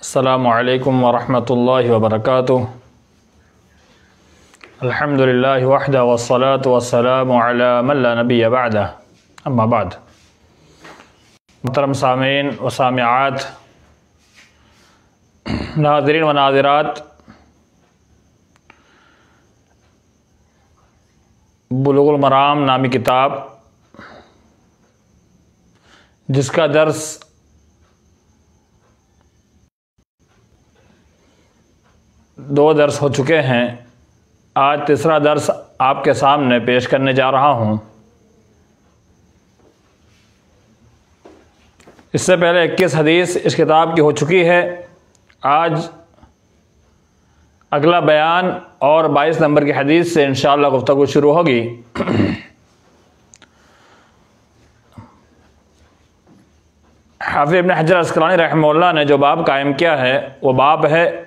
السلام علیکم ورحمۃ اللہ وبرکاتہ الحمد للہ وحدہ والصلاة والسلام علی من لا نبی بعدہ أما بعد. محترم سامعین و سامعات ناظرین و ناظرات بلوغ المرام نامی کتاب جس کا درس دو درس ہو چکے ہیں۔ آج تیسرا درس آپ کے سامنے پیش کرنے جا رہا ہوں۔ اس سے پہلے اکیس حدیث اس کتاب کی ہو چکی ہے۔ آج اگلا بیان اور بائیس نمبر کی حدیث سے انشاءاللہ گفتگو شروع ہوگی۔ حافظ ابن حجر اسکلانی رحمہ اللہ نے جو باب قائم کیا ہے، وہ باب ہے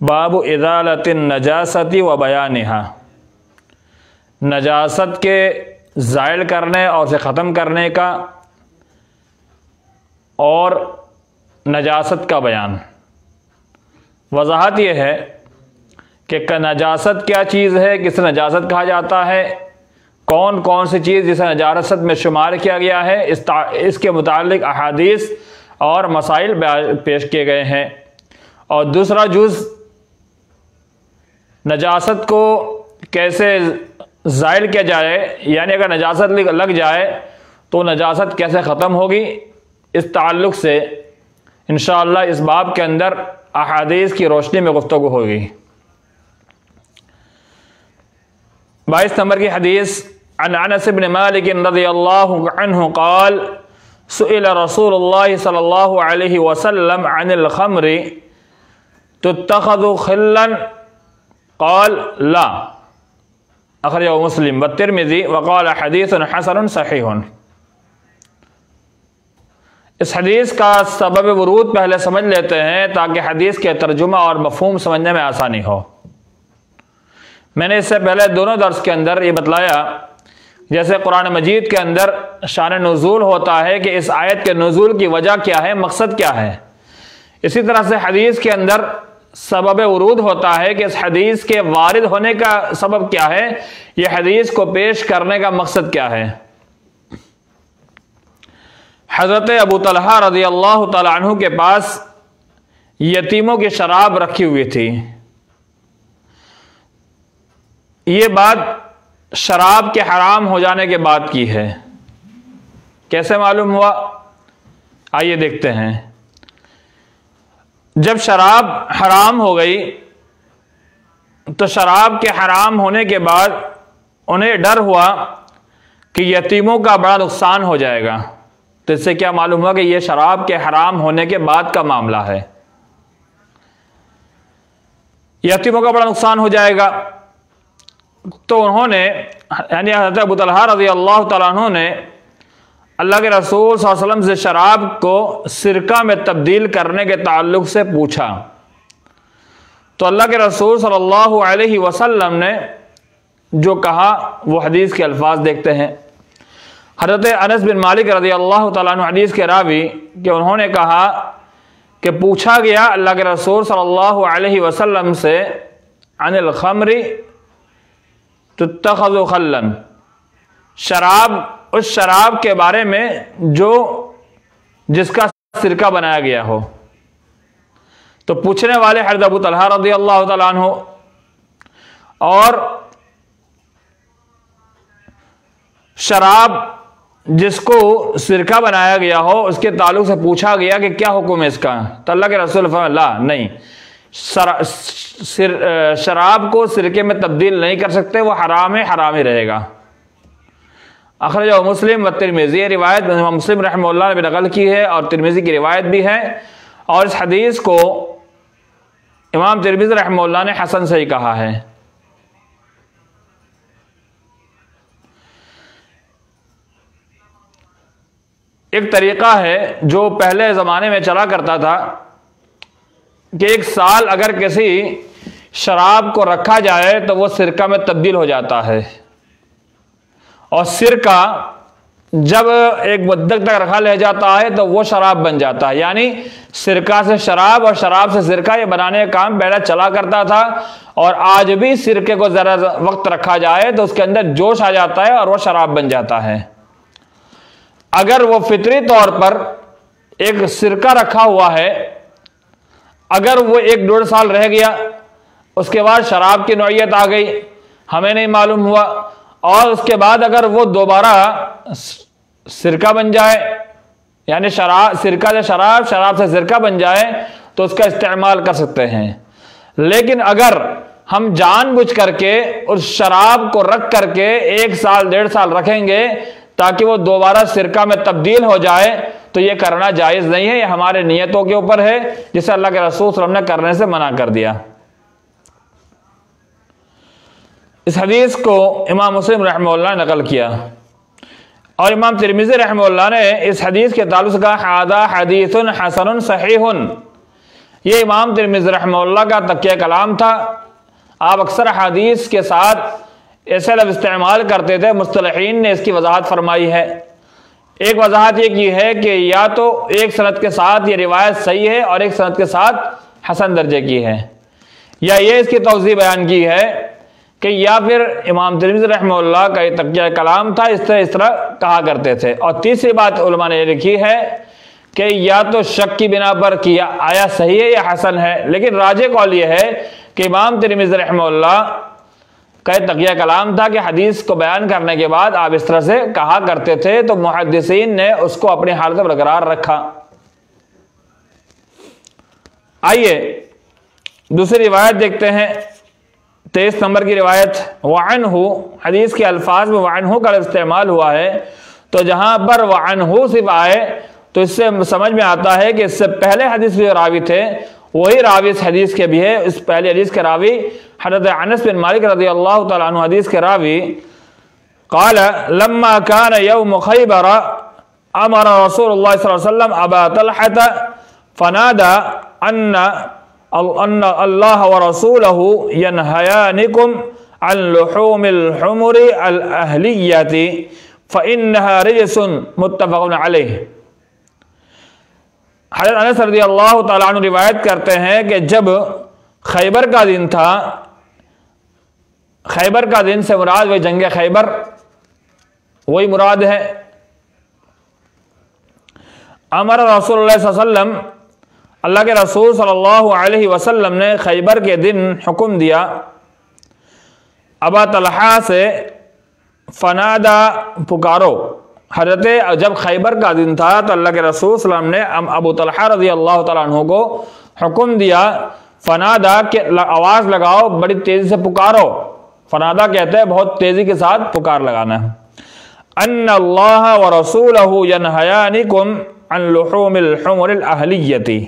باب ادالت نجاستی و بیانہا۔ نجاست کے زائل کرنے اور اسے ختم کرنے کا اور نجاست کا بیان۔ وضاحت یہ ہے کہ نجاست کیا چیز ہے، کس نجاست کہا جاتا ہے، کون کون سی چیز جسے نجاست میں شمار کیا گیا ہے، اس اس کے متعلق احادیث اور مسائل پیش کیے گئے ہیں۔ اور دوسرا جز نجاست کو کیسے زائل کیا جائے یعنی اگر نجاست لگ جائے تو نجاست کیسے ختم ہوگی؟ اس تعلق سے انشاءاللہ اس باب کے اندر احادیث کی روشنی میں گفتگو ہوگی۔ بائیس نمبر کی حدیث، عن انس بن مالک رضی اللہ عنہ قال، سئل رسول اللہ صلی اللہ علیہ وسلم عن الخمر، تتخذ خلا قال لا. اخرجه مسلم. والترمذي وقال حدیث حسن صحیح اس حدیث کا سبب ورود پہلے سمجھ لیتے ہیں تاکہ حدیث کے ترجمہ اور مفہوم سمجھنے میں آسانی ہو. میں نے اس سے پہلے دونوں درس کے اندر یہ بتلایا، جیسے قرآن مجید کے اندر شان نزول ہوتا ہے کہ اس آیت کے نزول کی وجہ کیا ہے، مقصد کیا ہے. اسی طرح سے حدیث کے اندر سبب ورود ہوتا ہے کہ اس حدیث کے وارد ہونے کا سبب کیا ہے؟ یہ حدیث کو پیش کرنے کا مقصد کیا ہے؟ حضرت ابو طلحہ رضی اللہ تعالیٰ عنہ کے پاس یتیموں کی شراب رکھی ہوئی تھی۔ یہ بات شراب کے حرام ہو جانے کے بعد کی ہے۔ کیسے معلوم ہوا؟ آئیے دیکھتے ہیں۔ جب شراب حرام ہو گئی، تو شراب کے حرام ہونے کے بعد انہیں ڈر ہوا کہ یتیموں کا بڑا نقصان ہو جائے گا۔ تو اس سے کیا معلوم ہوا کہ یہ شراب کے حرام ہونے کے بعد کا معاملہ ہے۔ یتیموں کا بڑا نقصان ہو جائے گا۔ تو انہوں نے یعنی حضرت ابو طلحہ رضی اللہ تعالیٰ عنہ نے اللہ کے رسول صلی اللہ علیہ وسلم سے شراب کو سرکہ میں تبدیل کرنے کے تعلق سے پوچھا۔ تو اللہ کے رسول صلی اللہ علیہ وسلم نے جو کہا، وہ حدیث کے الفاظ دیکھتے ہیں۔ حضرت انس بن مالک رضی اللہ تعالیٰ عنہ حدیث کے راوی کہ انہوں نے کہا کہ پوچھا گیا اللہ کے رسول صلی اللہ علیہ وسلم سے، عن الخمر تتخذ خلن شراب اس شراب کے بارے میں جو جس کا سرکہ بنایا گیا ہو۔ تو پوچھنے والے حضرت ابو طلحہ رضی اللہ تعالیٰ عنہ، اور شراب جس کو سرکہ بنایا گیا ہو، اس کے تعلق سے پوچھا گیا کہ کیا حکم ہے اس کا؟ تو اللہ کے رسول اللہ نہیں۔ شراب کو سرکے میں تبدیل نہیں کر سکتے، وہ حرام حرام ہی رہے گا۔ اخرج و مسلم و ترمیزی یہ روایت مسلم رحمہ اللہ نے بھی نقل کی ہے اور ترمیزی کی روایت بھی ہے اور اس حدیث کو امام ترمیز رحمہ اللہ نے حسن سے ہی کہا ہے۔ ایک طریقہ ہے جو پہلے زمانے میں چلا کرتا تھا کہ ایک سال اگر کسی شراب کو رکھا جائے تو وہ سرکہ میں تبدیل ہو جاتا ہے۔ اور سرکہ جب ایک مدت تک رکھا لے جاتا ہے تو وہ شراب بن جاتا ہے۔ یعنی سرکہ سے شراب اور شراب سے سرکہ یہ بنانے کا کام پہلے چلا کرتا تھا اور آج بھی سرکے کو ذرا وقت رکھا جائے تو اس کے اندر جوش آ جاتا ہے اور وہ شراب بن جاتا ہے۔ اگر وہ فطری طور پر ایک سرکہ رکھا ہوا ہے، اگر وہ ایک ڈیڑھ سال رہ گیا، اس کے بعد شراب کی نوعیت آ گئی، ہمیں نہیں معلوم ہوا۔ اور اس کے بعد اگر وہ دوبارہ سرکہ بن جائے یعنی شراب سرکہ سے شراب شراب سے سرکہ بن جائے، تو اس کا استعمال کر سکتے ہیں۔ لیکن اگر ہم جان بوجھ کر کے اس شراب کو رکھ کر کے ایک سال، ڈیڑھ سال رکھیں گے، تاکہ وہ دوبارہ سرکہ میں تبدیل ہو جائے، تو یہ کرنا جائز نہیں ہے۔ یہ ہمارے نیتوں کے اوپر ہے، جسے اللہ کے رسول صلی اللہ علیہ وسلم نے کرنے سے منع کر دیا۔ اس حدیث کو امام مسلم رحمہ اللہ نے نقل کیا۔ اور امام ترمیزی رحمہ اللہ نے اس حدیث کے تعلق سے کہا حدیث حسن صحیح۔ یہ امام ترمیز رحمہ اللہ کا تقیہ کلام تھا۔ آپ اکثر حدیث کے ساتھ ایسے لفظ استعمال کرتے تھے۔ مصطلحین نے اس کی وضاحت فرمائی ہے۔ ایک وضاحت یہ کی ہے کہ یا تو ایک صنعت کے ساتھ یہ روایت صحیح ہے اور ایک صنعت کے ساتھ حسن درجے کی ہے۔ یا یہ اس کی توضیح بیان کی ہے کہ یا پھر امام ترمیز رحمہ اللہ کا یہ تقیہ کلام تھا، اس طرح اس طرح کہا کرتے تھے۔ اور تیسری بات علماء نے لکھی ہے کہ یا تو شک کی بنا پر کیا آیا صحیح ہے یا حسن ہے، لیکن راج قول یہ ہے کہ امام ترمیز رحمہ اللہ کا تقیہ کلام تھا کہ حدیث کو بیان کرنے کے بعد آپ اس طرح سے کہا کرتے تھے، تو محدثین نے اس کو اپنی حالت برقرار رکھا۔ آئیے دوسری روایت دیکھتے ہیں۔ تیئیس نمبر کی روایت وعن ہو حدیث کے الفاظ میں وعن ہو کا استعمال ہوا ہے۔ تو جہاں پر وعن ہو صرف آئے، تو اس سے سمجھ میں آتا ہے کہ اس سے پہلے حدیث جو راوی تھے، وہی راوی اس حدیث کے بھی ہے۔ اس پہلے حدیث کے راوی، حضرت انس بن مالک رضی اللہ تعالیٰ عنہ حدیث کے راوی۔ قال، لما كان يوم خيبر امر رسول الله صلى الله عليه وسلم ابا طلحه فنادى ان ان اللہ و رسوله ينهيانكم عن لحوم الحمر الاهليه فانها رجس متفق عليه. حضرت انس رضی اللہ تعالیٰ عنہ روایت کرتے ہیں کہ جب خیبر کا دن تھا، خیبر کا دن سے مراد وہی جنگ خیبر، وہی مراد ہے۔ امر رسول اللہ صلی اللہ علیہ وسلم اللہ کے رسول صلی اللہ علیہ وسلم نے خیبر کے دن حکم دیا۔ ابا طلحہ سے فنادا پکارو۔ حضرت جب خیبر کا دن تھا تو اللہ کے رسول صلی اللہ علیہ وسلم نے ابو طلحہ رضی اللہ تعالیٰ عنہ کو حکم دیا فنادا کہ آواز لگاؤ، بڑی تیزی سے پکارو۔ فنادا کہتے ہیں، بہت تیزی کے ساتھ پکار لگانا۔ ان اللہ و رسول عن لحوم الحمر الاہلیتی۔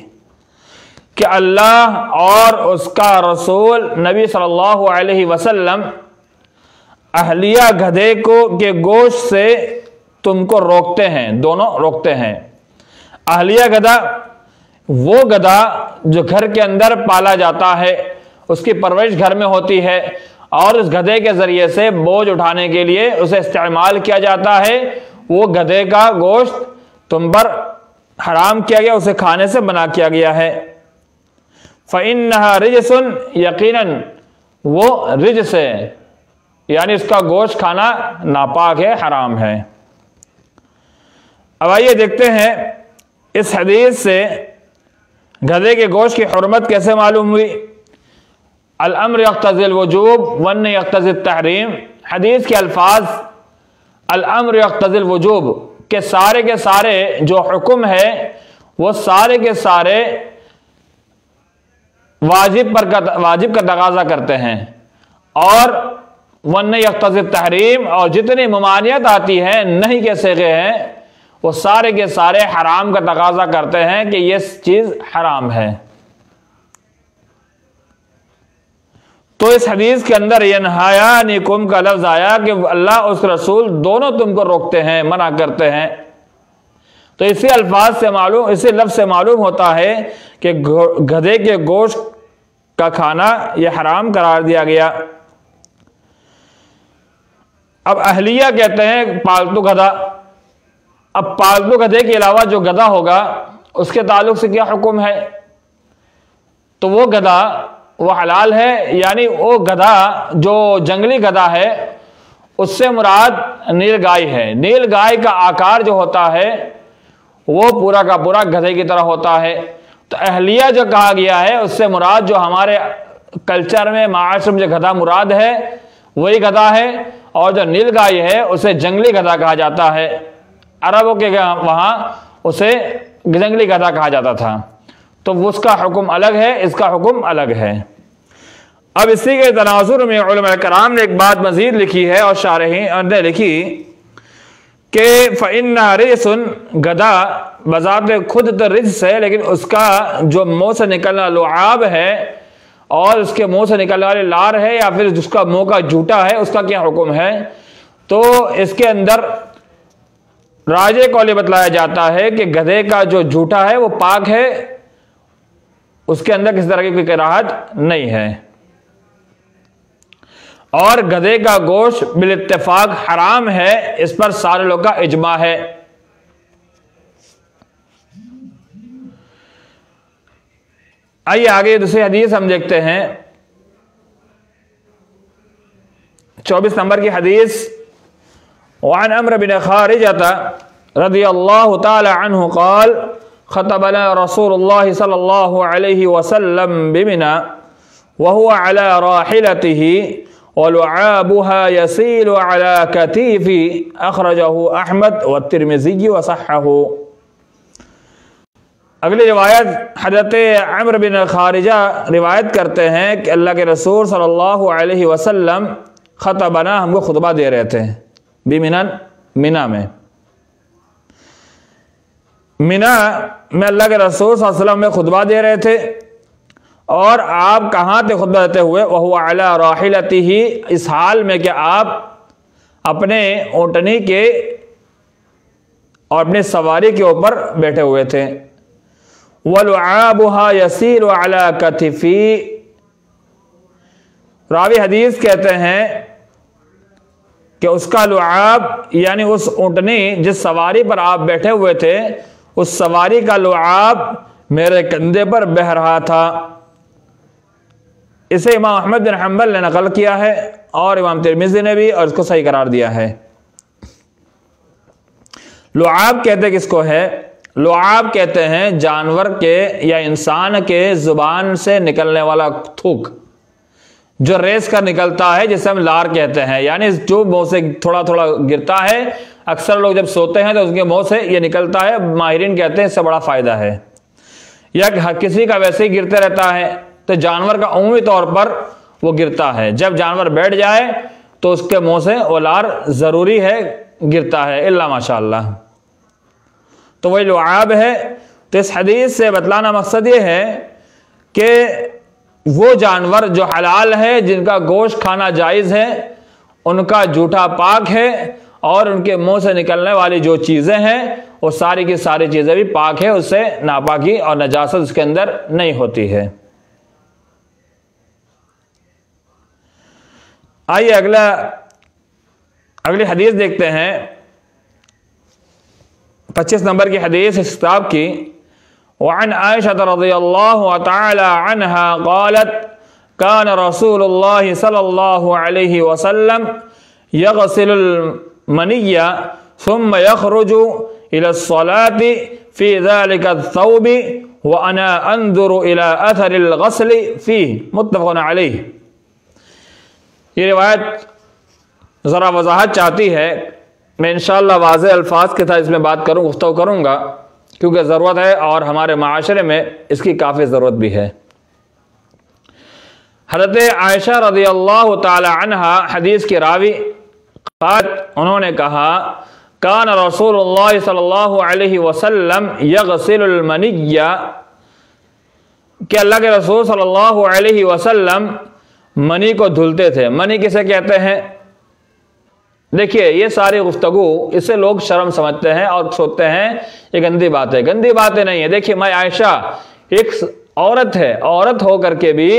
کہ اللہ اور اس کا رسول نبی صلی اللہ علیہ وسلم اہلیہ گدھے کو کے گوشت سے تم کو روکتے ہیں، دونوں روکتے ہیں۔ اہلیہ گدھا، وہ گدھا جو گھر کے اندر پالا جاتا ہے، اس کی پرورش گھر میں ہوتی ہے اور اس گدھے کے ذریعے سے بوجھ اٹھانے کے لیے اسے استعمال کیا جاتا ہے۔ وہ گدھے کا گوشت تم پر حرام کیا گیا، اسے کھانے سے بنا کیا گیا ہے۔ فَإِنَّهَا رِجْسٌ، یقیناً وہ رجس ہے۔ یعنی اس کا گوشت کھانا ناپاک ہے، حرام ہے۔ اب آئیے دیکھتے ہیں اس حدیث سے گدے کے گوشت کی حرمت کیسے معلوم ہوئی۔ الامر یقتضی الوجوب ون یقتضی التحریم۔ حدیث کے الفاظ الامر یقتضی الوجوب کے سارے کے سارے جو حکم ہے، وہ سارے کے سارے واجب پر واجب کا تقاضا کرتے ہیں۔ اور ون یکتظ تحریم اور جتنی ممانعت آتی ہے، نہیں کے سگے ہیں، وہ سارے کے سارے حرام کا تقاضا کرتے ہیں کہ یہ چیز حرام ہے۔ تو اس حدیث کے اندر یہ نہایا نکم کا لفظ آیا کہ اللہ اس رسول دونوں تم کو روکتے ہیں، منع کرتے ہیں۔ تو اسی الفاظ سے معلوم، اسی لفظ سے معلوم ہوتا ہے کہ گدھے کے گوشت کا کھانا یہ حرام قرار دیا گیا۔ اب اہلیہ کہتے ہیں پالتو گدھا۔ اب پالتو گدھے کے علاوہ جو گدھا ہوگا، اس کے تعلق سے کیا حکم ہے؟ تو وہ گدھا وہ حلال ہے یعنی وہ گدھا جو جنگلی گدھا ہے، اس سے مراد نیل گائے ہے۔ نیل گائے کا آکار جو ہوتا ہے وہ پورا کا پورا گدھے کی طرح ہوتا ہے۔ تو اہلیہ جو کہا گیا ہے، اس سے مراد جو ہمارے کلچر میں معاشر میں جو گدھا مراد ہے، وہی گدھا ہے۔ اور جو نیل گائے ہے، اسے جنگلی گدھا کہا جاتا ہے۔ عربوں کے وہاں اسے جنگلی گدھا کہا جاتا تھا۔ تو اس کا حکم الگ ہے، اس کا حکم الگ ہے۔ اب اسی کے تناظر میں علماء کرام نے ایک بات مزید لکھی ہے اور شارحین نے لکھی۔ کہ فن رسن گدا بذات خود تو رجس ہے، لیکن اس کا جو منہ سے نکلنا لعاب ہے، اور اس کے منہ سے نکلنے والے لار ہے، یا پھر جس کا منہ کا جھوٹا ہے، اس کا کیا حکم ہے؟ تو اس کے اندر راجے کو یہ بتلایا جاتا ہے کہ گدھے کا جو جھوٹا ہے، وہ پاک ہے۔ اس کے اندر کسی طرح کی کوئی راحت نہیں ہے۔ اور گدھے کا گوشت بال اتفاق حرام ہے، اس پر سارے لوگ کا اجماع ہے۔ آئیے آگے دوسری حدیث ہم دیکھتے ہیں۔ چوبیس نمبر کی حدیث۔ وعن امر بن خارجة رضی اللہ تعالی عنہ قال، خطبنا رسول اللہ صلی اللہ علیہ وسلم بمنا، وهو على راحلته ولعابها يسيل على كتيفي أخرجه أحمد والترمذي وصحه اگلی روایت حضرت عمر بن خارجہ روایت کرتے ہیں کہ اللہ کے رسول صلی اللہ علیہ وسلم خطبنا ہم کو خطبہ دے رہے تھے۔ بمنن، منا میں۔ منا میں اللہ کے رسول صلی اللہ علیہ وسلم میں خطبہ دے رہے تھے۔ اور آپ کہاں تھے خطبہ دیتے ہوئے؟ وہ اعلیٰ راحلتی ہی اس حال میں کہ آپ اپنے اونٹنی کے اور اپنی سواری کے اوپر بیٹھے ہوئے تھے۔ وَلُعَابُهَا يَسِيرُ عَلَى كَتِفِي راوی حدیث کہتے ہیں کہ اس کا لعاب یعنی اس اونٹنی جس سواری پر آپ بیٹھے ہوئے تھے، اس سواری کا لعاب میرے کندھے پر بہ رہا تھا۔ اسے امام احمد بن حنبل نے نقل کیا ہے اور امام ترمیزی نے بھی اور اس کو صحیح قرار دیا ہے۔ لعاب کہتے کس کو ہے؟ لعاب کہتے ہیں جانور کے یا انسان کے زبان سے نکلنے والا تھوک۔ جو ریس کر نکلتا ہے، جسے ہم لار کہتے ہیں۔ یعنی جو منہ سے تھوڑا تھوڑا گرتا ہے، اکثر لوگ جب سوتے ہیں تو اس کے منہ سے یہ نکلتا ہے۔ ماہرین کہتے ہیں اس سے بڑا فائدہ ہے۔ یا کسی کا ویسے ہی گرتے رہتا ہے۔ تو جانور کا عمومی طور پر وہ گرتا ہے۔ جب جانور بیٹھ جائے تو اس کے منہ سے اولار ضروری ہے گرتا ہے اللہ ماشاء اللہ تو وہی لعاب ہے، تو اس حدیث سے بتلانا مقصد یہ ہے کہ وہ جانور جو حلال ہے، جن کا گوشت کھانا جائز ہے، ان کا جھوٹا پاک ہے اور ان کے منہ سے نکلنے والی جو چیزیں ہیں، وہ ساری کی ساری چیزیں بھی پاک ہے اس سے ناپاکی اور نجاست اس کے اندر نہیں ہوتی ہے۔ آئیے اگلا اگلی حدیث دیکھتے ہیں پچیس نمبر کی حدیث اس کتاب کی وعن عائشة رضي الله تعالى عنها قالت كان رسول الله صلى الله عليه وسلم يغسل المني ثم يخرج إلى الصلاة في ذلك الثوب وأنا أنظر إلى أثر الغسل فيه. متفق عليه. یہ روایت ذرا وضاحت چاہتی ہے۔ میں انشاءاللہ واضح الفاظ کے ساتھ اس میں بات کروں، گفتگو کروں گا، کیونکہ ضرورت ہے اور ہمارے معاشرے میں اس کی کافی ضرورت بھی ہے۔ حضرت عائشہ رضی اللہ تعالی عنہ حدیث کی راوی انہوں نے کہا، کان رسول اللہ صلی اللہ علیہ وسلم یغسل المنیہ کہ اللہ کے رسول صلی اللہ علیہ وسلم منی کو دھلتے تھے۔ منی کسے کہتے ہیں؟ دیکھیے، یہ ساری گفتگو اسے لوگ شرم سمجھتے ہیں اور سوچتے ہیں، یہ گندی بات ہے۔ گندی باتیں نہیں ہے دیکھیے، میں عائشہ، ایک عورت ہے، عورت ہو کر کے بھی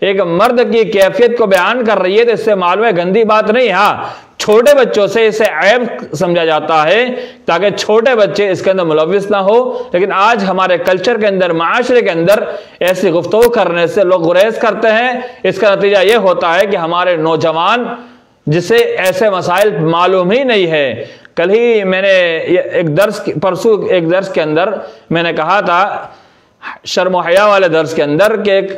ایک مرد کی کیفیت کو بیان کر رہی ہے تو اس سے معلوم ہے، گندی بات نہیں ہاں چھوٹے بچوں سے اسے عیب سمجھا جاتا ہے تاکہ چھوٹے بچے اس کے اندر ملوث نہ ہو۔ لیکن آج ہمارے کلچر کے اندر، معاشرے کے اندر ایسی گفتگو کرنے سے لوگ گریز کرتے ہیں۔ اس کا نتیجہ یہ ہوتا ہے کہ ہمارے نوجوان، جسے ایسے مسائل معلوم ہی نہیں ہے۔ کل ہی میں نے ایک درس پرسو ایک درس کے اندر میں نے کہا تھا شرم و حیا والے درس کے اندر کہ ایک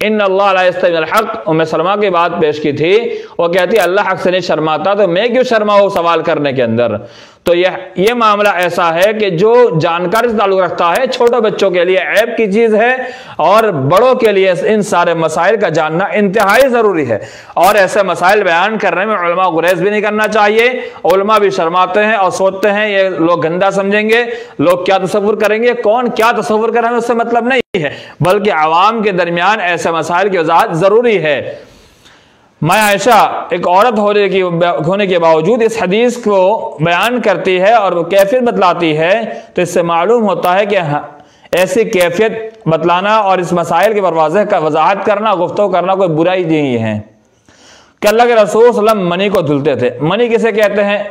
ان اللہ علیہ الحق، ام سلمہ کی بات پیش کی تھی، وہ کہتی اللہ حق سے نہیں شرماتا، تو میں کیوں شرما ہوں سوال کرنے کے اندر؟ تو یہ یہ معاملہ ایسا ہے کہ جو جانکاری سے تعلق رکھتا ہے چھوٹے بچوں کے لیے عیب کی چیز ہے اور بڑوں کے لیے ان سارے مسائل کا جاننا انتہائی ضروری ہے اور ایسے مسائل بیان کرنے میں علماء گریز بھی نہیں کرنا چاہیے۔ علماء بھی شرماتے ہیں اور سوچتے ہیں یہ لوگ گندا سمجھیں گے، لوگ کیا تصور کریں گے؟ کون کیا تصور کریں اس سے مطلب نہیں ہے، بلکہ عوام کے درمیان ایسے مسائل کی وضاحت ضروری ہے۔ میں عائشہ ایک عورت ہونے کی ہونے کے باوجود اس حدیث کو بیان کرتی ہے اور کیفیت بتلاتی ہے تو اس سے معلوم ہوتا ہے کہ ہاں، ایسی کیفیت بتلانا اور اس مسائل کے پروازے کا وضاحت کرنا، گفتگو کرنا کوئی برائی نہیں ہے۔ کہ اللہ کے رسول صلی اللہ علیہ وسلم منی کو دھلتے تھے۔ منی کسے کہتے ہیں؟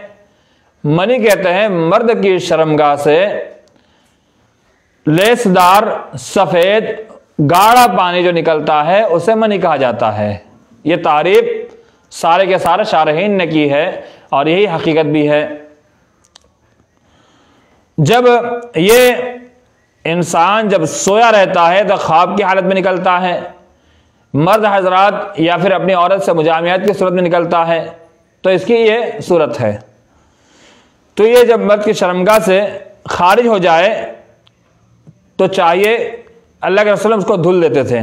منی کہتے ہیں، مرد کی شرمگاہ سے لیسدار سفید گاڑا پانی جو نکلتا ہے، اسے منی کہا جاتا ہے۔ یہ تعریف سارے کے سارے شارحین نے کی ہے اور یہی حقیقت بھی ہے۔ جب یہ انسان جب سویا رہتا ہے تو خواب کی حالت میں نکلتا ہے، مرد حضرات یا پھر اپنی عورت سے مجامعات کی صورت میں نکلتا ہے، تو اس کی یہ صورت ہے۔ تو یہ جب مرد کی شرمگاہ سے خارج ہو جائے تو چاہیے اللہ کے رسول اس کو دھل دیتے تھے۔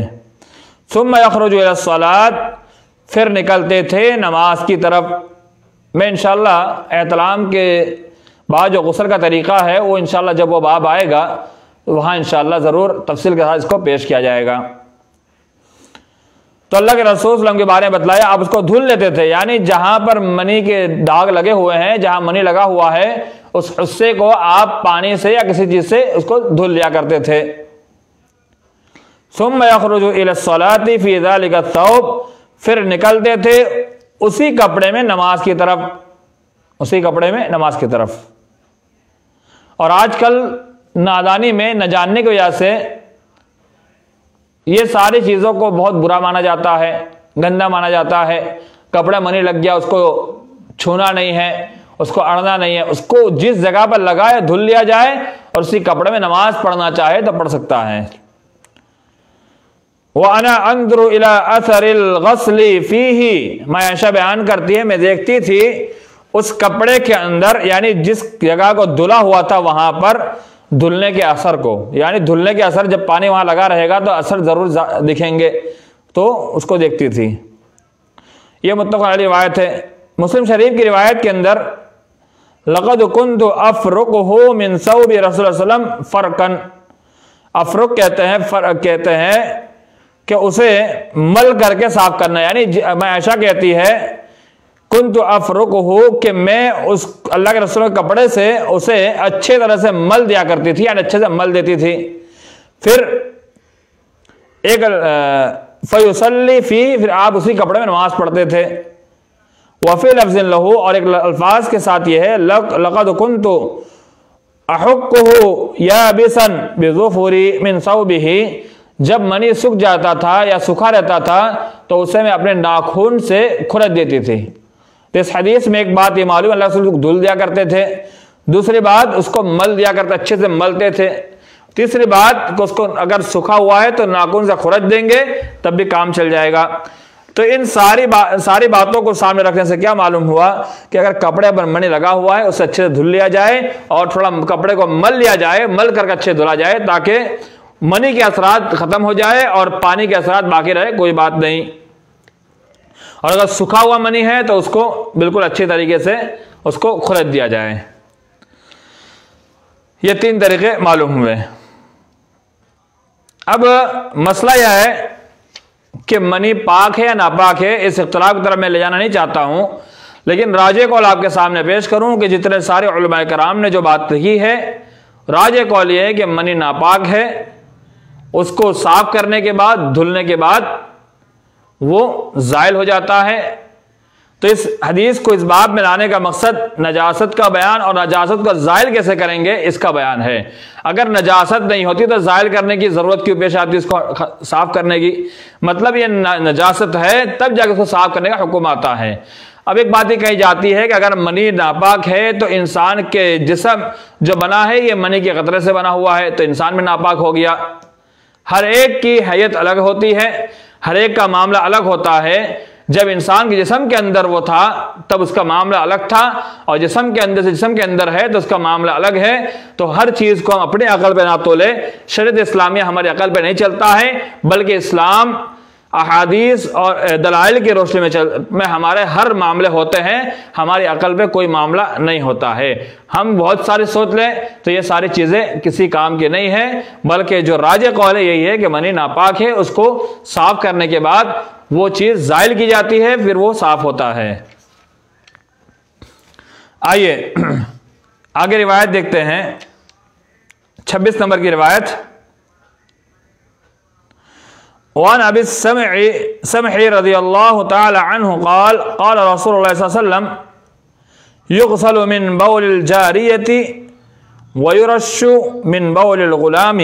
ثم یخرج الى الصلاة پھر نکلتے تھے نماز کی طرف۔ میں انشاءاللہ احتلام کے بعد جو غسل کا طریقہ ہے، وہ انشاءاللہ جب وہ باب آئے گا، تو وہاں انشاءاللہ ضرور تفصیل کے ساتھ اس کو پیش کیا جائے گا۔ تو اللہ کے رسول وسلم کے بارے میں بتلایا، آپ اس کو دھل لیتے تھے۔ یعنی جہاں پر منی کے داغ لگے ہوئے ہیں، جہاں منی لگا ہوا ہے، اس حصے کو آپ پانی سے یا کسی چیز سے اس کو دھل لیا کرتے تھے۔ ثم يخرج الى الصلاه في ذلك الثوب۔ پھر نکلتے تھے اسی کپڑے میں نماز کی طرف، اسی کپڑے میں نماز کی طرف۔ اور آج کل نادانی میں، نہ جاننے کی وجہ سے یہ ساری چیزوں کو بہت برا مانا جاتا ہے، گندا مانا جاتا ہے۔ کپڑا منی لگ گیا، اس کو چھونا نہیں ہے، اس کو اڑنا نہیں ہے۔ اس کو جس جگہ پر لگائے دھل لیا جائے اور اسی کپڑے میں نماز پڑھنا چاہے تو پڑھ سکتا ہے۔ وَأَنَا أَنْدُرُ إِلَىٰ أَثَرِ الْغَسْلِ فِيهِ میں ایشہ بیان کرتی ہے، میں دیکھتی تھی اس کپڑے کے اندر یعنی جس جگہ کو دھلا ہوا تھا وہاں پر دھلنے کے اثر کو یعنی دھلنے کے اثر جب پانی وہاں لگا رہے گا تو اثر ضرور دکھیں گے۔ تو اس کو دیکھتی تھی۔ یہ متفق علی روایت ہے۔ مسلم شریف کی روایت کے اندر، لقد كنت افرقه من ثوب رسول اللہ علیہ وسلم فرقن افرق کہتے ہیں فرق کہتے ہیں کہ اسے مل کر کے صاف کرنا یعنی جی- میں ایشا کہتی ہے کن تو افرق ہو کہ میں اس اللہ کے رسول کے کپڑے سے اسے اچھے طرح سے مل دیا کرتی تھی یعنی اچھے سے مل دیتی تھی۔ پھر ایک فیوسلی فی، پھر آپ اسی کپڑے میں نماز پڑھتے تھے۔ وفی لفظ لہو، اور ایک الفاظ کے ساتھ یہ ہے لقد کن تو احق ہو یا بسن بزوفوری من صوبہی جب منی سکھ جاتا تھا یا سکھا رہتا تھا تو اسے میں اپنے ناخون سے کھرد دیتی تھی۔ تو اس حدیث میں ایک بات یہ معلوم اللہ رسول دھل دیا کرتے تھے۔ دوسری بات، اس کو مل دیا کرتے، اچھے سے ملتے تھے۔ تیسری بات کہ اس کو اگر سکھا ہوا ہے تو ناخون سے کھرد دیں گے، تب بھی کام چل جائے گا۔ تو ان ساری ساری باتوں کو سامنے رکھنے سے کیا معلوم ہوا کہ اگر کپڑے پر منی لگا ہوا ہے، اسے اچھے سے دھل لیا جائے اور تھوڑا کپڑے کو مل لیا جائے، مل کر کے اچھے دھلا جائے تاکہ منی کے اثرات ختم ہو جائے اور پانی کے اثرات باقی رہے، کوئی بات نہیں۔ اور اگر سکھا ہوا منی ہے تو اس کو بالکل اچھی طریقے سے اس کو خرید دیا جائے۔ یہ تین طریقے معلوم ہوئے۔ اب مسئلہ یہ ہے کہ منی پاک ہے یا ناپاک ہے، اس اختلاف کی طرف میں لے جانا نہیں چاہتا ہوں۔ لیکن راجے کو آپ کے سامنے پیش کروں کہ جتنے سارے علماء کرام نے جو بات کی ہے راجے کو یہ ہے کہ منی ناپاک ہے۔ اس کو صاف کرنے کے بعد، دھلنے کے بعد وہ زائل ہو جاتا ہے۔ تو اس حدیث کو اس باب میں لانے کا مقصد نجاست کا بیان اور نجاست کا زائل کیسے کریں گے؟ اس کا بیان ہے۔ اگر نجاست نہیں ہوتی تو زائل کرنے کی ضرورت کیوں پیش آتی؟ اس کو صاف کرنے کی۔ مطلب یہ نجاست ہے، تب جا کے اس کو صاف کرنے کا حکم آتا ہے۔ اب ایک بات یہ کہی جاتی ہے کہ اگر منی ناپاک ہے تو انسان کے جسم جو بنا ہے، یہ منی کے قطرے سے بنا ہوا ہے۔ تو انسان میں ناپاک ہو گیا۔ ہر ایک کی حیت الگ ہوتی ہے، ہر ایک کا معاملہ الگ ہوتا ہے۔ جب انسان کے جسم کے اندر وہ تھا، تب اس کا معاملہ الگ تھا، اور جسم کے اندر سے جسم کے اندر ہے، تو اس کا معاملہ الگ ہے۔ تو ہر چیز کو ہم اپنے عقل پہ نہ تولے۔ شریعت اسلامیہ ہماری عقل پہ نہیں چلتا ہے، بلکہ اسلام احادیث اور دلائل کی روشنی میں چل میں ہمارے ہر معاملے ہوتے ہیں، ہماری عقل پہ کوئی معاملہ نہیں ہوتا ہے۔ ہم بہت سارے سوچ لیں تو یہ ساری چیزیں کسی کام کی نہیں ہیں، بلکہ جو راج قول ہے یہی ہے کہ منی ناپاک ہے، اس کو صاف کرنے کے بعد وہ چیز زائل کی جاتی ہے، پھر وہ صاف ہوتا ہے۔ آئیے، آگے روایت دیکھتے ہیں۔ چھبیس نمبر کی روایت۔ وعن ابي السمع سمح رضي الله تعالى عنه قال قال رسول الله صلى الله عليه وسلم، يغسل من بول الجارية ويرش من بول الغلام.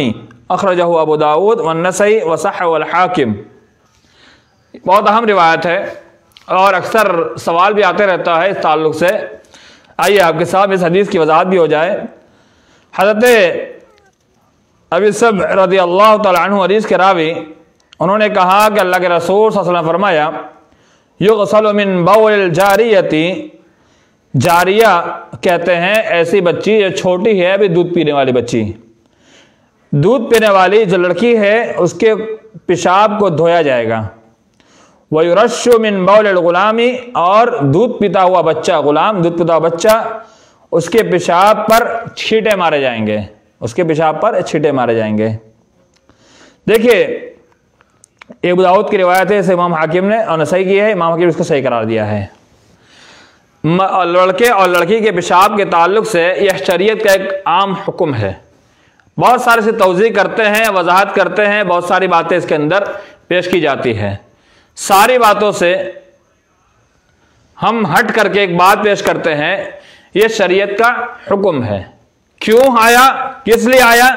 اخرجه ابو داود والنسي وصح والحاکم بہت اہم روایت ہے اور اکثر سوال بھی آتے رہتا ہے اس تعلق سے۔ آئیے آپ کے ساتھ اس حدیث کی وضاحت بھی ہو جائے۔ حضرت ابی سب رضی اللہ تعالیٰ عنہ حدیث کے راوی انہوں نے کہا کہ اللہ کے رسول صلی اللہ علیہ وسلم فرمایا، یغسل من بول الجاریتی، جاریہ کہتے ہیں، ایسی بچی جو چھوٹی ہے، ابھی دودھ پینے والی بچی۔ دودھ پینے والی جو لڑکی ہے، اس کے پیشاب کو دھویا جائے گا۔ وَيُرَشُّ مِن بَوْلِ الْغُلَامِ، اور دودھ پیتا ہوا بچہ، غلام دودھ پیتا ہوا بچہ، اس کے پیشاب پر چھیٹے مارے جائیں گے۔ اس کے پیشاب پر چھیٹے مارے جائیں گے۔ دیکھیے ایک داود کی روایت ہے، اسے امام حاکم نے اور صحیح کی ہے، امام حاکم اس کو صحیح قرار دیا ہے۔ لڑکے اور لڑکی کے پیشاب کے تعلق سے یہ شریعت کا ایک عام حکم ہے۔ بہت سارے سے توضیح کرتے ہیں، وضاحت کرتے ہیں، بہت ساری باتیں اس کے اندر پیش کی جاتی ہے ساری باتوں سے ہم ہٹ کر کے ایک بات پیش کرتے ہیں، یہ شریعت کا حکم ہے۔ کیوں آیا؟ کس لیے آیا؟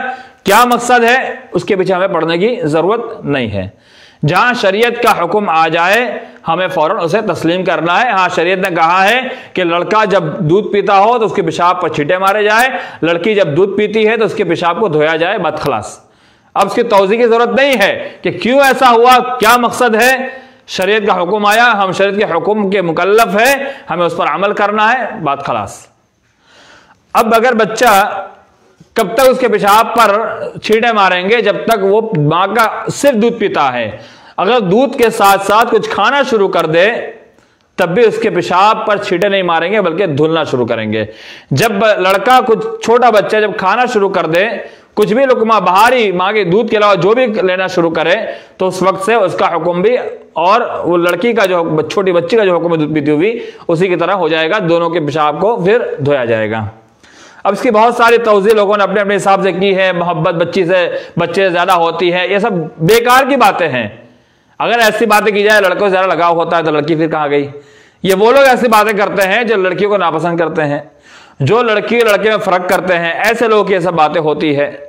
کیا مقصد ہے؟ اس کے پیچھے ہمیں پڑھنے کی ضرورت نہیں ہے۔ جہاں شریعت کا حکم آ جائے، ہمیں فوراً اسے تسلیم کرنا ہے۔ ہاں شریعت نے کہا ہے کہ لڑکا جب دودھ پیتا ہو تو اس کے پیشاب پر چھٹے مارے جائے، لڑکی جب دودھ پیتی ہے تو اس کے پیشاب کو دھویا جائے بد خلاص۔ اب اس کی توضیع کی ضرورت نہیں ہے کہ کیوں ایسا ہوا، کیا مقصد ہے۔ شریعت کا حکم آیا، ہم شریعت کے حکم کے مکلف ہے ہمیں اس پر عمل کرنا ہے، بات خلاص۔ اب اگر بچہ کب تک اس کے پیشاب پر چھیٹے ماریں گے؟ جب تک وہ ماں کا صرف دودھ پیتا ہے۔ اگر دودھ کے ساتھ ساتھ کچھ کھانا شروع کر دے، تب بھی اس کے پیشاب پر چھیٹے نہیں ماریں گے، بلکہ دھلنا شروع کریں گے۔ جب لڑکا کچھ چھوٹا بچہ جب کھانا شروع کر دے، کچھ بھی لکما باہری ماں کے دودھ کے علاوہ جو بھی لینا شروع کرے، تو اس وقت سے اس کا حکم بھی اور وہ لڑکی کا جو چھوٹی بچی کا جو حکم دودھ پیتی ہوئی، اسی کی طرح ہو جائے گا۔ دونوں کے پیشاب کو پھر دھویا جائے گا۔ اب اس کی بہت ساری توضیع لوگوں نے اپنے اپنے حساب سے کی ہے، محبت بچی سے، بچے سے زیادہ ہوتی ہے یہ سب بیکار کی باتیں ہیں۔ اگر ایسی باتیں کی جائے لڑکوں سے زیادہ لگاؤ ہوتا ہے تو لڑکی پھر کہاں گئی؟ یہ وہ لوگ ایسی باتیں کرتے ہیں جو لڑکیوں کو ناپسند کرتے ہیں، جو لڑکی لڑکے میں فرق کرتے ہیں، ایسے لوگ کی یہ سب باتیں ہوتی ہے۔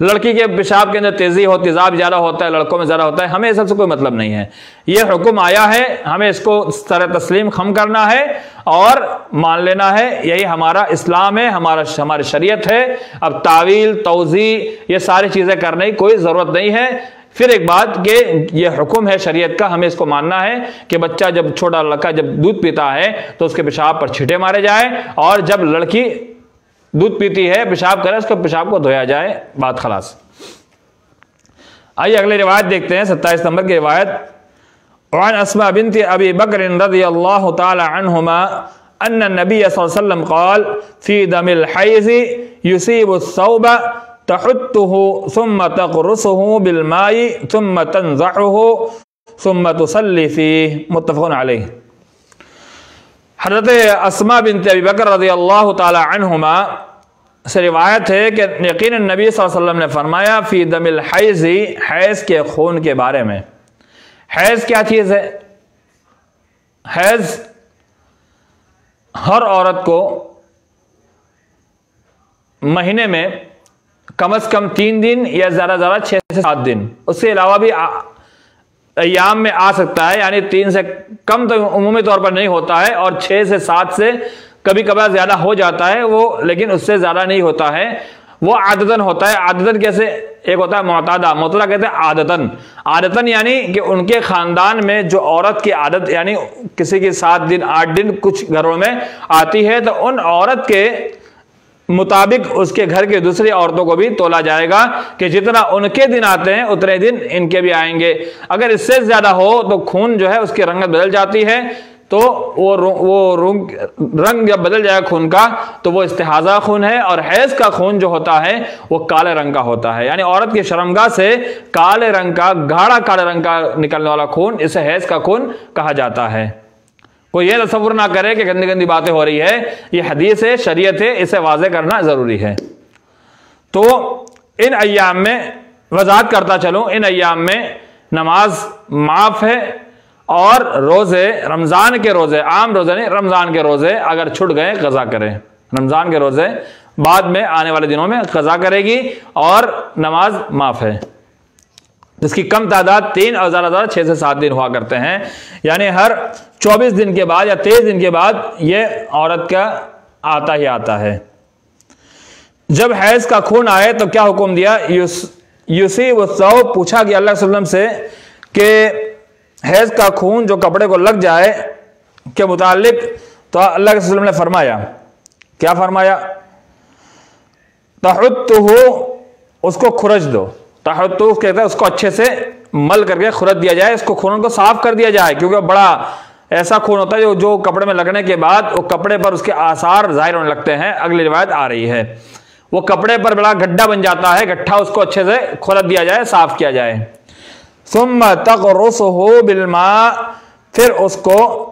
لڑکی کے پیشاب کے اندر تیزی ہو، تیزاب زیادہ ہوتا ہے، لڑکوں میں زیادہ ہوتا ہے، ہمیں سب سے کوئی مطلب نہیں ہے۔ یہ حکم آیا ہے، ہمیں اس کو سر تسلیم خم کرنا ہے اور مان لینا ہے، یہی ہمارا اسلام ہے، ہمارا ہماری شریعت ہے۔ اب تعویل، توضیع، یہ ساری چیزیں کرنے کی کوئی ضرورت نہیں ہے۔ پھر ایک بات کہ یہ حکم ہے شریعت کا، ہمیں اس کو ماننا ہے کہ بچہ جب چھوٹا لڑکا جب دودھ پیتا ہے تو اس کے پیشاب پر چھٹے مارے جائے اور جب لڑکی دودھ پیتی ہے، پیشاب کرے اس کو پیشاب کو دھویا جائے، بات خلاص۔ آئیے اگلی روایت دیکھتے ہیں، ستائیس نمبر کی روایت۔ وعن اسماء بنت ابی بکر رضی اللہ تعالی عنہما ان النبی صلی اللہ علیہ وسلم قال، فی دم الحیز یسیب الثوب تحته ثم تقرصه بالماء ثم تنزعه ثم تصلي فيه متفق علیہ۔ حضرت اسما بنت ابی بکر رضی اللہ تعالی عنہما سے روایت ہے کہ یقین نبی صلی اللہ علیہ وسلم نے فرمایا، فی دم الحیضی حیض کے خون کے بارے میں۔ حیض کیا چیز ہے؟ حیض ہر عورت کو مہینے میں کم از کم تین دن یا زیادہ زیادہ چھ سے سات دن۔ اس کے علاوہ بھی ایام میں آ سکتا ہے یعنی تین سے کم تو عمومی طور پر نہیں ہوتا ہے اور چھ سے سات سے کبھی کبھار زیادہ ہو جاتا ہے وہ، لیکن اس سے زیادہ نہیں ہوتا ہے۔ وہ عادتن ہوتا ہے۔ عادتن کیسے؟ ایک ہوتا ہے معتادہ۔ مطلع کہتے ہیں عادتن عادتن یعنی کہ ان کے خاندان میں جو عورت کی عادت یعنی کسی کی سات دن، آٹھ دن کچھ گھروں میں آتی ہے، تو ان عورت کے مطابق اس کے گھر کے دوسری عورتوں کو بھی تولا جائے گا کہ جتنا ان کے دن آتے ہیں، اتنے دن ان کے بھی آئیں گے۔ اگر اس سے زیادہ ہو تو خون جو ہے اس کی رنگت بدل جاتی ہے۔ تو وہ وہ رنگ جب بدل جائے خون کا تو وہ استحاضہ خون ہے اور حیض کا خون جو ہوتا ہے وہ کالے رنگ کا ہوتا ہے۔ یعنی عورت کی شرمگاہ سے کالے رنگ کا گاڑا کالے رنگ کا نکلنے والا خون، اسے حیض کا خون کہا جاتا ہے۔ کوئی یہ تصور نہ کرے کہ گندی گندی باتیں ہو رہی ہے، یہ حدیث ہے، شریعت ہے، اسے واضح کرنا ضروری ہے۔ تو ان ایام میں وضاحت کرتا چلوں، ان ایام میں نماز معاف ہے اور روزے، رمضان کے روزے، عام روزے نہیں، رمضان کے روزے اگر چھٹ گئے قضا کریں۔ رمضان کے روزے بعد میں آنے والے دنوں میں قضا کرے گی اور نماز معاف ہے۔ جس کی کم تعداد تین اور زیادہ زیادہ چھ سے سات دن ہوا کرتے ہیں۔ یعنی ہر چوبیس دن کے بعد یا تیئیس دن کے بعد یہ عورت کا آتا ہی آتا ہے۔ جب حیض کا خون آئے تو کیا حکم دیا؟ یوسی و پوچھا کہ اللہ وسلم سے کہ حیض کا خون جو کپڑے کو لگ جائے کے متعلق تو اللہ کے وسلم نے فرمایا۔ کیا فرمایا؟ تحت ہو اس کو کھرج دو۔ تحت کہتے ہیں اس کو اچھے سے مل کر کے خرد دیا جائے، اس کو خونوں کو صاف کر دیا جائے، کیونکہ بڑا ایسا خون ہوتا ہے جو کپڑے میں لگنے کے بعد وہ کپڑے پر اس کے آثار ظاہر ہونے لگتے ہیں۔ اگلی روایت آ رہی ہے۔ وہ کپڑے پر بڑا گڈھا بن جاتا ہے گٹھا اس کو اچھے سے کھلت دیا جائے، صاف کیا جائے۔ ثم تقرصه بالماء، پھر اس کو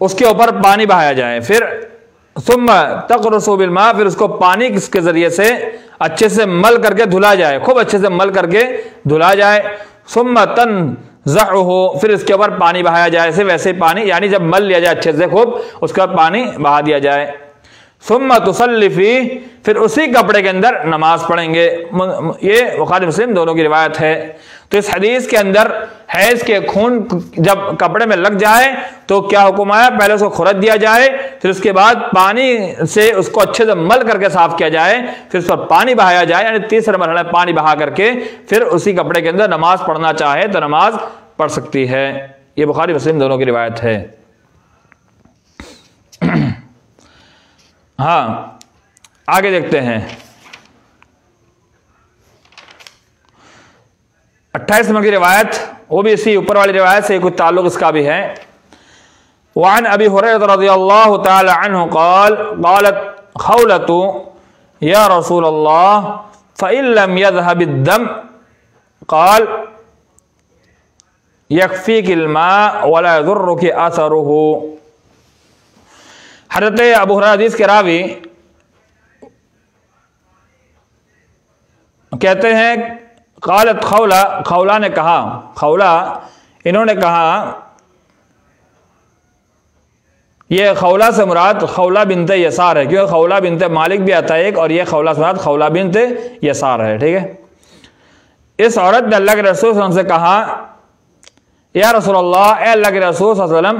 اس کے اوپر پانی بہایا جائے۔ پھر ثم تقرصه بالماء، پھر اس کو پانی اس کے ذریعے سے اچھے سے مل کر کے دھلا جائے، خوب اچھے سے مل کر کے دھلا جائے۔ ثم تن ہو پھر اس کے اوپر پانی بہایا جائے ویسے پانی یعنی جب مل لیا جائے اچھے سے، خوب اس کے پانی بہا دیا جائے۔ ثم تسلفی پھر اسی کپڑے کے اندر نماز پڑھیں گے۔ یہ بخاری مسلم دونوں کی روایت ہے۔ تو اس حدیث کے اندر حیض کے خون جب کپڑے میں لگ جائے تو کیا حکم آیا؟ پہلے اس کو خرد دیا جائے، پھر اس کے بعد پانی سے اس کو اچھے سے مل کر کے صاف کیا جائے، پھر اس پر پانی بہایا جائے یعنی تیسرے مرحلہ پانی بہا کر کے، پھر اسی کپڑے کے اندر نماز پڑھنا چاہے تو نماز پڑھ سکتی ہے۔ یہ بخاری مسلم دونوں کی روایت ہے۔ ہاں آگے دیکھتے ہیں۔ اٹھائیس نمبر کی روایت، وہ بھی اسی اوپر والی روایت سے کچھ تعلق اس کا بھی ہے۔ وعن ابی حریرت رضی اللہ تعالی عنہ قال، قالت خولت، یا رسول اللہ، فَإِن لَمْ يَذْهَبِ الدَّمْ، قال يَكْفِيكِ الْمَاء وَلَا يَذُرُّكِ أَثَرُهُ حضرت ابو حدیث کے راوی کہتے ہیں، قالت خولا خولا نے کہا خولا انہوں نے کہا، یہ خولا سے مراد خولا بنت یسار ہے، کیونکہ خولا بنت مالک بھی آتا ہے ایک اور یہ خولا سے مراد خولا بنت یسار ہے، ٹھیک ہے؟ اس عورت نے اللہ کے رسول صلی اللہ علیہ وسلم سے کہا، یا رسول اللہ، اے اللہ کے رسول صلی اللہ علیہ وسلم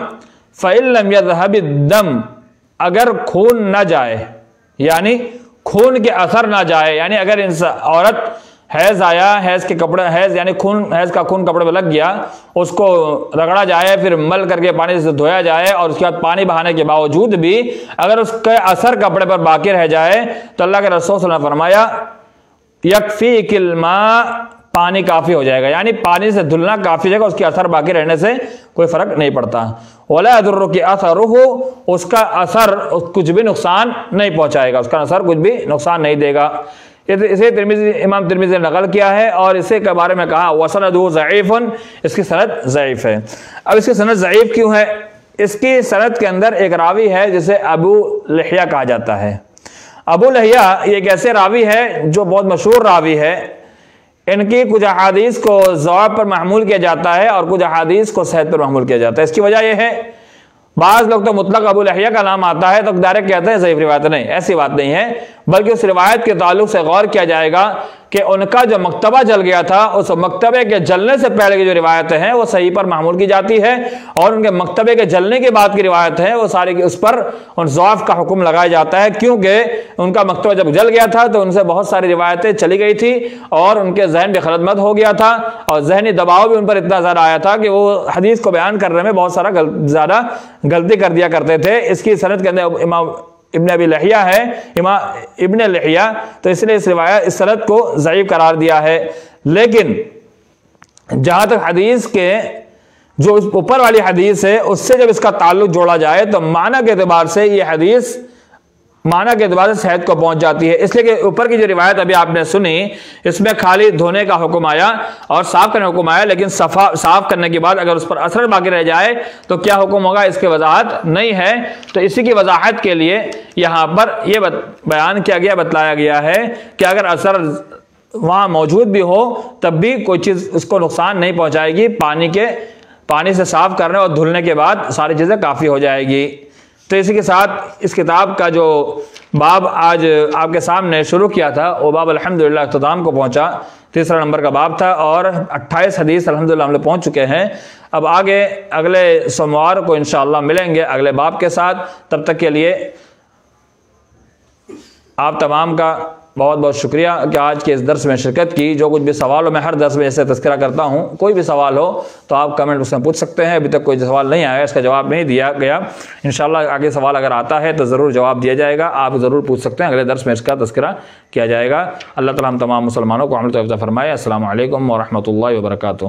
فَإِلَّمْ يَذْهَبِ الدَّمْ اگر خون نہ جائے یعنی خون کے اثر نہ جائے یعنی اگر عورت حیض آیا، حیض کے کپڑے، حیض یعنی خون، حیض کا خون کپڑے پہ لگ گیا، اس کو رگڑا جائے، پھر مل کر کے پانی سے دھویا جائے، اور اس کے بعد پانی بہانے کے باوجود بھی اگر اس کے اثر کپڑے پر باقی رہ جائے، تو اللہ کے رسول صلی اللہ علیہ وسلم فرمایا یکفی کلما پانی کافی ہو جائے گا یعنی پانی سے دھلنا کافی جائے گا، اس کے اثر باقی رہنے سے کوئی فرق نہیں پڑتا۔ اولا ادر کی اثر اس کا اثر کچھ بھی نقصان نہیں پہنچائے گا، اس کا اثر کچھ بھی نقصان نہیں دے گا۔ اسے ترمیزی امام ترمیزی نے نقل کیا ہے اور اسے کے بارے میں کہا وسند ضعیف اس کی صنعت ضعیف ہے۔ اب اس کی صنعت ضعیف کیوں ہے؟ اس کی صنعت کے اندر ایک راوی ہے جسے ابو لحیہ کہا جاتا ہے۔ ابو لہیا یہ ایک ایسے راوی ہے جو بہت مشہور راوی ہے۔ ان کی کچھ احادیث کو ضواب پر محمول کیا جاتا ہے اور کچھ احادیث کو صحت پر محمول کیا جاتا ہے۔ اس کی وجہ یہ ہے، بعض لوگ تو مطلق ابو لحیہ کا نام آتا ہے تو ڈائریکٹ کہتے ہیں ضعیف روایت نہیں، ایسی بات نہیں ہے، بلکہ اس روایت کے تعلق سے غور کیا جائے گا کہ ان کا جو مکتبہ جل گیا تھا، اس مکتبے کے جلنے سے پہلے کی جو روایتیں ہیں، وہ صحیح پر معمول کی جاتی ہے اور ان کے مکتبے کے جلنے کے بعد کی روایت ہے وہ سارے اس پر ان ضعف کا حکم لگایا جاتا ہے۔ کیونکہ ان کا مکتبہ جب جل گیا تھا، تو ان سے بہت ساری روایتیں چلی گئی تھی اور ان کے ذہن بھی خلط مت ہو گیا تھا اور ذہنی دباؤ بھی ان پر اتنا زیادہ آیا تھا کہ وہ حدیث کو بیان کرنے میں بہت سارا زیادہ غلطی کر دیا کرتے تھے۔ اس کی صنعت کے اندر امام ابن ابی لحیہ ہے، امام ابن لحیہ، تو اس نے اس روایت، اس صنعت کو ضعیف قرار دیا ہے۔ لیکن جہاں تک حدیث کے جو اوپر والی حدیث ہے، اس سے جب اس کا تعلق جوڑا جائے، تو معنی کے اعتبار سے یہ حدیث معنی کے اعتبار سے صحت کو پہنچ جاتی ہے۔ اس لیے کہ اوپر کی جو روایت ابھی آپ نے سنی، اس میں خالی دھونے کا حکم آیا اور صاف کرنے کا حکم آیا، لیکن صفا، صاف کرنے کے بعد اگر اس پر اثر باقی رہ جائے تو کیا حکم ہوگا؟ اس کی وضاحت نہیں ہے۔ تو اسی کی وضاحت کے لیے یہاں پر یہ بیان کیا گیا، بتلایا گیا ہے کہ اگر اثر وہاں موجود بھی ہو تب بھی کوئی چیز اس کو نقصان نہیں پہنچائے گی۔ پانی کے، پانی سے صاف کرنے اور دھلنے کے بعد ساری چیزیں کافی ہو جائے گی۔ تو اسی کے ساتھ اس کتاب کا جو باب آج آپ کے سامنے شروع کیا تھا، وہ باب الحمد للہ اختتام کو پہنچا۔ تیسرا نمبر کا باب تھا اور اٹھائیس حدیث الحمدللہ ہم لوگ پہنچ چکے ہیں۔ اب آگے اگلے سوموار کو انشاءاللہ ملیں گے اگلے باب کے ساتھ۔ تب تک کے لیے آپ تمام کا بہت بہت شکریہ کہ آج کے اس درس میں شرکت کی، جو کچھ بھی سوال ہو، میں ہر درس میں ایسے تذکرہ کرتا ہوں۔ کوئی بھی سوال ہو تو آپ کمنٹ اس میں پوچھ سکتے ہیں۔ ابھی تک کوئی سوال نہیں آیا، اس کا جواب نہیں دیا گیا۔ انشاءاللہ آگے سوال اگر آتا ہے تو ضرور جواب دیا جائے گا۔ آپ ضرور پوچھ سکتے ہیں۔ اگلے درس میں اس کا تذکرہ کیا جائے گا۔ اللہ تعالیٰ ہم تمام مسلمانوں کو عمل تو فرمائے۔ السلام علیکم ورحمۃ اللہ وبرکاتہ۔